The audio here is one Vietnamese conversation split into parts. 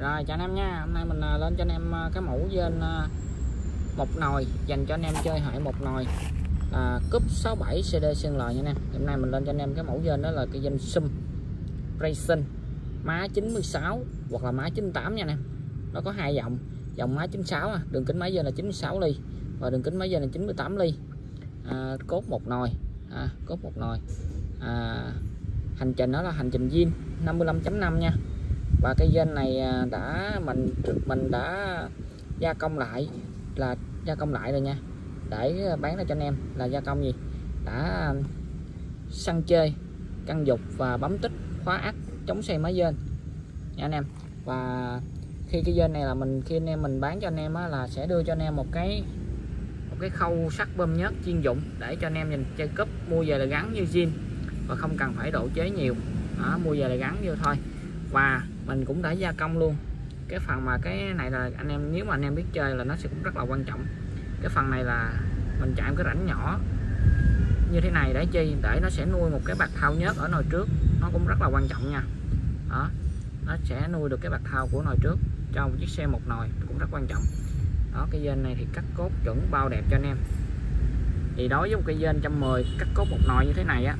rồi chào anh em nha. Hôm nay mình lên cho anh em cái mẫu dên một nồi dành cho anh em chơi hệ một nồi. À, cúp 67 CD xương lời nha anh em. Hôm nay mình lên cho anh em cái mẫu dên đó là cái dên sum racing. Má 96 hoặc là má 98 nha anh em. Nó có hai dòng dòng má 96 à. đường kính máy dên là 96 ly và đường kính máy dên là 98 ly. À, cốt một nồi. À, cốt một nồi. À, hành trình đó là hành trình zin 55.5 nha và cây gen này à, đã mình mình đã gia công lại là gia công lại rồi nha. Để bán ra cho anh em là gia công gì? Đã săn chơi căng dục và bấm tích khóa ắt chống xe máy dên nha anh em. Và khi cái dên này là mình khi anh em mình bán cho anh em á, là sẽ đưa cho anh em một cái một cái khâu sắt bơm nhớt chuyên dụng để cho anh em nhìn chơi cúp. Mua về là gắn như zin và không cần phải độ chế nhiều. Đó, mua về là gắn vô thôi. Và mình cũng đã gia công luôn. Cái phần mà cái này là anh em, nếu mà anh em biết chơi là nó sẽ cũng rất là quan trọng. Cái phần này là mình chạm cái rãnh nhỏ như thế này để chi? Để nó sẽ nuôi một cái bạc thau nhớt ở nồi trước. Nó cũng rất là quan trọng nha. Đó, nó sẽ nuôi được cái bạc thau của nồi trước cho một chiếc xe một nồi, cũng rất quan trọng. Đó, cái dên này thì cắt cốt chuẩn bao đẹp cho anh em. Thì đối với một cây dên 110 cắt cốt một nồi như thế này á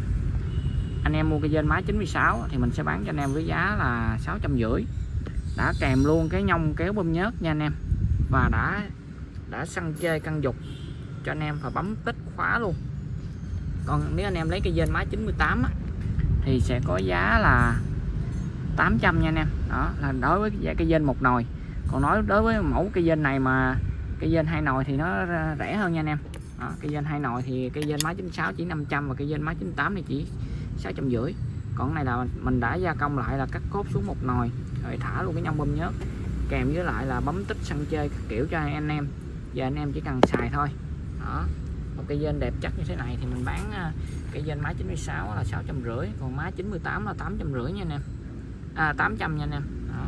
anh em mua cây dên máy 96 thì mình sẽ bán cho anh em với giá là 650 đã kèm luôn cái nhông kéo bơm nhớt nha anh em. Và đã đã săn chơi căng dục cho anh em và bấm tích khóa luôn. Còn nếu anh em lấy cây dên máy 98 á, thì sẽ có giá là 800 nha anh em. Đó là đối với giá cây dên một nồi. Còn nói đối với mẫu cây dên này mà cây dên hai nồi thì nó rẻ hơn nha anh em. Đó, cây dên hai nồi thì cây dên máy 96 chỉ 500 và cây dên máy 98 thì chỉ sáu trăm rưỡi. Còn này là mình đã gia công lại là cắt cốt xuống một nồi rồi thả luôn cái nhông bơm nhớt kèm với lại là bấm tích săn chơi các kiểu cho anh em. Giờ anh em chỉ cần xài thôi. Đó. Một cây dên đẹp chắc như thế này thì mình bán à, cây dên máy 96 là sáu trăm rưỡi còn máy 98 là tám trăm rưỡi nha anh em. À, 800 nha anh em. Đó.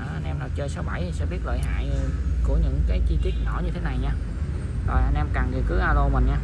đó anh em nào chơi 67 thì sẽ biết lợi hại của những cái chi tiết nhỏ như thế này nha. Rồi anh em cần thì cứ alo mình nha.